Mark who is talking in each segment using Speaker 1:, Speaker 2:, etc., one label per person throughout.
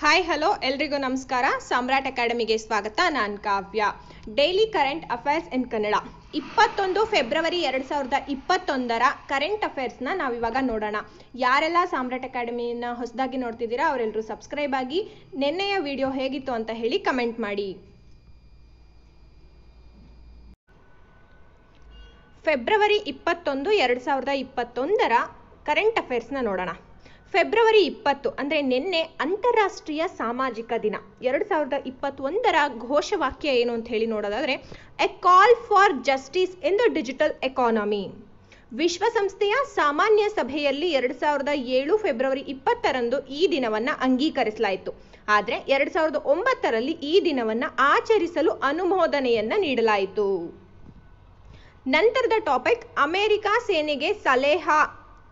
Speaker 1: Hi hello ಎಲ್ರಿಗೂ ನಮಸ್ಕಾರ. ಸಾಮ್ರಾಟ್ ಅಕಾಡೆಮಿಗೆ ಸ್ವಾಗತ. ನಾನು Kavya. Daily current affairs in Kannada ಇಪ್ಪತ್ತೊಂದು ಫೆಬ್ರವರಿ ಎರಡು ಸಾವಿರದ ಇಪ್ಪತ್ತೊಂದರ ಕರೆಂಟ್ ಅಫೇರ್ಸ್ನ ನಾವಿವಾಗ ನೋಡೋಣ. ಯಾರೆಲ್ಲ ಸಾಮ್ರಾಟ್ ಅಕಾಡೆಮಿನ ಹೊಸದಾಗಿ ನೋಡ್ತಿದ್ದೀರಾ ಅವರೆಲ್ಲರೂ ಸಬ್ಸ್ಕ್ರೈಬ್ ಆಗಿ ನಿನ್ನೆಯ ವಿಡಿಯೋ ಹೇಗಿತ್ತು ಅಂತ ಹೇಳಿ ಕಮೆಂಟ್ ಮಾಡಿ. ಫೆಬ್ರವರಿ ಇಪ್ಪತ್ತೊಂದು ಎರಡು ಸಾವಿರದ ಇಪ್ಪತ್ತೊಂದರ ಕರೆಂಟ್ ಅಫೇರ್ಸ್ನ ನೋಡೋಣ. ಫೆಬ್ರವರಿ ಇಪ್ಪತ್ತು, ಅಂದರೆ ನಿನ್ನೆ ಅಂತಾರಾಷ್ಟ್ರೀಯ ಸಾಮಾಜಿಕ ದಿನ. ಎರಡು ಸಾವಿರದ ಇಪ್ಪತ್ತೊಂದರ ಘೋಷವಾಕ್ಯ ಏನು ಅಂತ ಹೇಳಿ ನೋಡೋದಾದರೆ, a call for justice in the digital economy ವಿಶ್ವಸಂಸ್ಥೆಯ ಸಾಮಾನ್ಯ ಸಭೆಯಲ್ಲಿ ಎರಡು ಸಾವಿರದ ಏಳು ಫೆಬ್ರವರಿ ಇಪ್ಪತ್ತರಂದು ಈ ದಿನವನ್ನು ಅಂಗೀಕರಿಸಲಾಯಿತು. ಆದರೆ ಎರಡು ಸಾವಿರದ ಒಂಬತ್ತರಲ್ಲಿ ಈ ದಿನವನ್ನು ಆಚರಿಸಲು ಅನುಮೋದನೆಯನ್ನ ನೀಡಲಾಯಿತು. ನಂತರದ ಟಾಪಿಕ್, ಅಮೆರಿಕ ಸೇನೆಗೆ ಸಲೇಹಾ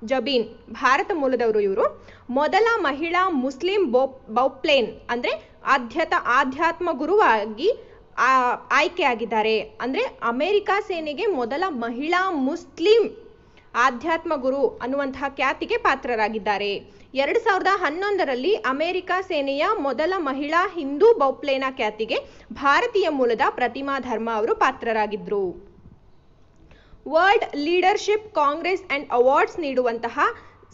Speaker 1: ಜಬೀನ್, ಭಾರತ ಮೂಲದವರು ಇವರು. ಮೊದಲ ಮಹಿಳಾ ಮುಸ್ಲಿಂ ಬೋ ಬೌಪ್ಲೇನ್ ಅಂದರೆ ಆಧ್ಯಾತ ಆಧ್ಯಾತ್ಮ ಗುರುವಾಗಿ ಆಯ್ಕೆಯಾಗಿದ್ದಾರೆ. ಅಂದರೆ ಅಮೆರಿಕ ಸೇನೆಗೆ ಮೊದಲ ಮಹಿಳಾ ಮುಸ್ಲಿಂ ಆಧ್ಯಾತ್ಮ ಗುರು ಅನ್ನುವಂತಹ ಖ್ಯಾತಿಗೆ ಪಾತ್ರರಾಗಿದ್ದಾರೆ. ಎರಡು ಸಾವಿರದ ಹನ್ನೊಂದರಲ್ಲಿ ಅಮೆರಿಕ ಸೇನೆಯ ಮೊದಲ ಮಹಿಳಾ ಹಿಂದೂ ಬೌಪ್ಲೇನ ಖ್ಯಾತಿಗೆ ಭಾರತೀಯ ಮೂಲದ ಪ್ರತಿಮಾ ಧರ್ಮ ಅವರು ಪಾತ್ರರಾಗಿದ್ದರು world leadership congress and awards ನೀಡುವಂತಹ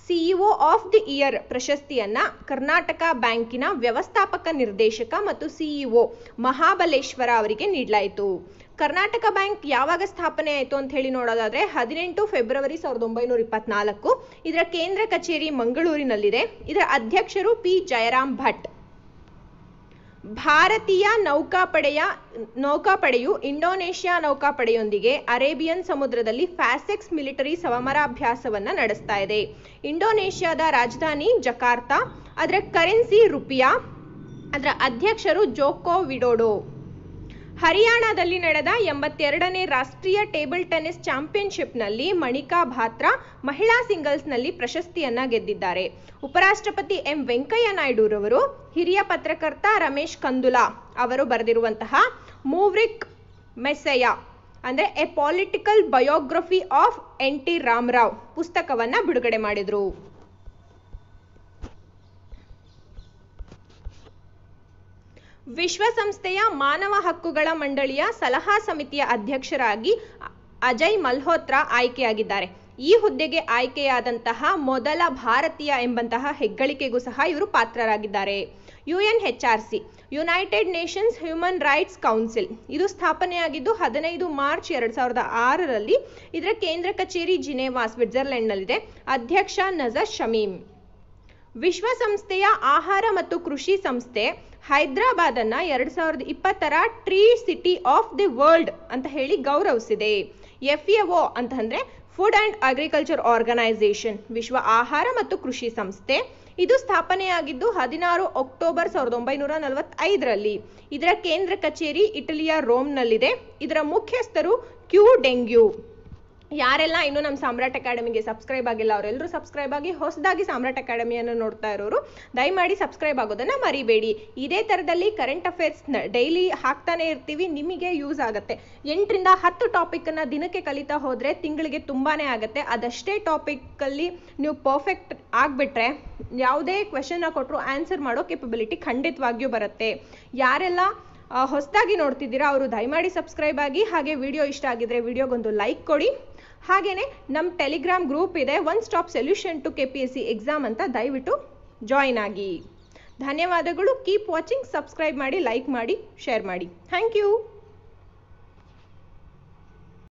Speaker 1: ಸಿಇಒ ಆಫ್ ದಿ ಇಯರ್ ಪ್ರಶಸ್ತಿಯನ್ನ ಕರ್ನಾಟಕ ಬ್ಯಾಂಕಿನ ವ್ಯವಸ್ಥಾಪಕ ನಿರ್ದೇಶಕ ಮತ್ತು ಸಿಇಒ ಮಹಾಬಲೇಶ್ವರ ಅವರಿಗೆ ನೀಡಲಾಯಿತು. ಕರ್ನಾಟಕ ಬ್ಯಾಂಕ್ ಯಾವಾಗ ಸ್ಥಾಪನೆ ಆಯಿತು ಅಂತ ಹೇಳಿ ನೋಡೋದಾದ್ರೆ ಹದಿನೆಂಟು ಫೆಬ್ರವರಿ ಸಾವಿರದ ಒಂಬೈನೂರ ಇಪ್ಪತ್ನಾಲ್ಕು. ಇದರ ಕೇಂದ್ರ ಕಚೇರಿ ಮಂಗಳೂರಿನಲ್ಲಿದೆ. ಇದರ ಅಧ್ಯಕ್ಷರು ಪಿ. ಜಯರಾಮ್ ಭಟ್. ಭಾರತೀಯ ನೌಕಾಪಡೆಯ, ನೌಕಾಪಡೆಯು ಇಂಡೋನೇಷ್ಯಾ ನೌಕಾಪಡೆಯೊಂದಿಗೆ ಅರೇಬಿಯನ್ ಸಮುದ್ರದಲ್ಲಿ ಫ್ಯಾಸೆಕ್ಸ್ ಮಿಲಿಟರಿ ಸಮರಾಭ್ಯಾಸವನ್ನ ನಡೆಸ್ತಾ ಇದೆ. ಇಂಡೋನೇಷ್ಯಾದ ರಾಜಧಾನಿ ಜಕಾರ್ತಾ, ಅದರ ಕರೆನ್ಸಿ ರುಪಿಯಾ, ಅದರ ಅಧ್ಯಕ್ಷರು ಜೋಕೋ ವಿಡೋಡೋ. ಹರಿಯಾಣದಲ್ಲಿ ನಡೆದ ಎಂಬತ್ತೆರಡನೇ ರಾಷ್ಟ್ರೀಯ ಟೇಬಲ್ ಟೆನಿಸ್ ಚಾಂಪಿಯನ್ಶಿಪ್ನಲ್ಲಿ ಮಣಿಕಾ ಭಾತ್ರಾ ಮಹಿಳಾ ಸಿಂಗಲ್ಸ್ನಲ್ಲಿ ಪ್ರಶಸ್ತಿಯನ್ನ ಗೆದ್ದಿದ್ದಾರೆ. ಉಪರಾಷ್ಟ್ರಪತಿ ಎಂ ವೆಂಕಯ್ಯ ನಾಯ್ಡುರವರು, ಹಿರಿಯ ಪತ್ರಕರ್ತ ರಮೇಶ್ ಕಂದುಲಾ ಅವರು ಬರೆದಿರುವಂತಹ ಮೂವ್ರಿಕ್ ಮೆಸ್ಸಯ, ಅಂದರೆ a political biography of N T Rama Rao ಪುಸ್ತಕವನ್ನ ಬಿಡುಗಡೆ ಮಾಡಿದರು. ವಿಶ್ವಸಂಸ್ಥೆಯ ಮಾನವ ಹಕ್ಕುಗಳ ಮಂಡಳಿಯ ಸಲಹಾ ಸಮಿತಿಯ ಅಧ್ಯಕ್ಷರಾಗಿ ಅಜಯ್ ಮಲ್ಹೋತ್ರಾ ಆಯ್ಕೆಯಾಗಿದ್ದಾರೆ. ಈ ಹುದ್ದೆಗೆ ಆಯ್ಕೆಯಾದಂತಹ ಮೊದಲ ಭಾರತೀಯ ಎಂಬಂತಹ ಹೆಗ್ಗಳಿಕೆಗೂ ಸಹ ಇವರು ಪಾತ್ರರಾಗಿದ್ದಾರೆ. UN C United Nations Human Rights Council. ಇದು ಸ್ಥಾಪನೆಯಾಗಿದ್ದು ಹದಿನೈದು ಮಾರ್ಚ್ ಎರಡ್ ಸಾವಿರದ ಆರರಲ್ಲಿ ಇದರ ಕೇಂದ್ರ ಕಚೇರಿ ಜಿನೇವಾ, ಸ್ವಿಟ್ಜರ್ಲೆಂಡ್ನಲ್ಲಿದೆ. ಅಧ್ಯಕ್ಷ ನಜರ್ ಶಮೀಮ್ ವಿಶ್ವಸಂಸ್ಥೆಯ ಆಹಾರ ಮತ್ತು ಕೃಷಿ ಸಂಸ್ಥೆ ಹೈದರಾಬಾದ್ ಅನ್ನ ಎರಡ್ ಸಾವಿರದ ಇಪ್ಪತ್ತರ tree city of the world ಅಂತ ಹೇಳಿ ಗೌರವಿಸಿದೆ. ಎಫ್ ಎಒ ಅಂತಂದ್ರೆ ಫುಡ್ ಅಂಡ್ ಅಗ್ರಿಕಲ್ಚರ್ ಆರ್ಗನೈಸೇಷನ್ ವಿಶ್ವ ಆಹಾರ ಮತ್ತು ಕೃಷಿ ಸಂಸ್ಥೆ. ಇದು ಸ್ಥಾಪನೆಯಾಗಿದ್ದು ಹದಿನಾರು ಅಕ್ಟೋಬರ್ ಸಾವಿರದ ಒಂಬೈನೂರ ನಲವತ್ತೈದರಲ್ಲಿ. ಇದರ ಕೇಂದ್ರ ಕಚೇರಿ ಇಟಲಿಯ ರೋಮ್ನಲ್ಲಿದೆ ಇದರ ಮುಖ್ಯಸ್ಥರು ಕ್ಯೂ ಡೆಂಗ್ಯೂ. ಯಾರೆಲ್ಲ ಇನ್ನು ನಮ್ಮ ಸಾಮ್ರಾಟ್ ಅಕಾಡೆಮಿಗೆ ಸಬ್ಸ್ಕ್ರೈಬ್ ಆಗಿಲ್ಲ ಅವರೆಲ್ಲರೂ ಸಬ್ಸ್ಕ್ರೈಬ್ ಆಗಿ ಹೊಸದಾಗಿ ಸಾಮ್ರಾಟ್ ಅಕಾಡೆಮಿಯನ್ನು ನೋಡ್ತಾ ಇರೋರು, ದಯಮಾಡಿ ಸಬ್ಸ್ಕ್ರೈಬ್ ಆಗೋದನ್ನು ಮರಿಬೇಡಿ. ಇದೇ ಥರದಲ್ಲಿ ಕರೆಂಟ್ ಅಫೇರ್ಸ್ ಡೈಲಿ ಹಾಕ್ತಾನೆ ಇರ್ತೀವಿ, ನಿಮಗೆ ಯೂಸ್ ಆಗುತ್ತೆ. ಎಂಟರಿಂದ ಹತ್ತು ಟಾಪಿಕನ್ನು ದಿನಕ್ಕೆ ಕಲಿತಾ ಹೋದರೆ ತಿಂಗಳಿಗೆ ತುಂಬಾ ಆಗುತ್ತೆ. ಅದಷ್ಟೇ ಟಾಪಿಕಲ್ಲಿ ನೀವು ಪರ್ಫೆಕ್ಟ್ ಆಗಿಬಿಟ್ರೆ ಯಾವುದೇ ಕ್ವೆಶನ್ನ ಕೊಟ್ಟರು ಆನ್ಸರ್ ಮಾಡೋ ಕೆಪಬಿಲಿಟಿ ಖಂಡಿತವಾಗಿಯೂ ಬರುತ್ತೆ. ಯಾರೆಲ್ಲ ಹೊಸದಾಗಿ ನೋಡ್ತಿದ್ದೀರಾ, ಅವರು ದಯಮಾಡಿ ಸಬ್ಸ್ಕ್ರೈಬ್ ಆಗಿ, ಹಾಗೆ ವಿಡಿಯೋ ಇಷ್ಟ ಆಗಿದ್ರೆ ವಿಡಿಯೋಗೊಂದು ಲೈಕ್ ಕೊಡಿ. ಹಾಗೆಯೇ ನಮ್ಮ ಟೆಲಿಗ್ರಾಮ್ ಗ್ರೂಪ್ ಇದೆ. One stop solution to K P S C exam ಅಂತ ದಯವಿಟ್ಟು ಜಾಯಿನ್ ಆಗಿ. ಧನ್ಯವಾದಗಳು. ಕೀಪ್ ವಾಚಿಂಗ್ ಸಬ್ಸ್ಕ್ರೈಬ್ ಮಾಡಿ ಲೈಕ್ ಮಾಡಿ ಶೇರ್ ಮಾಡಿ. Thank you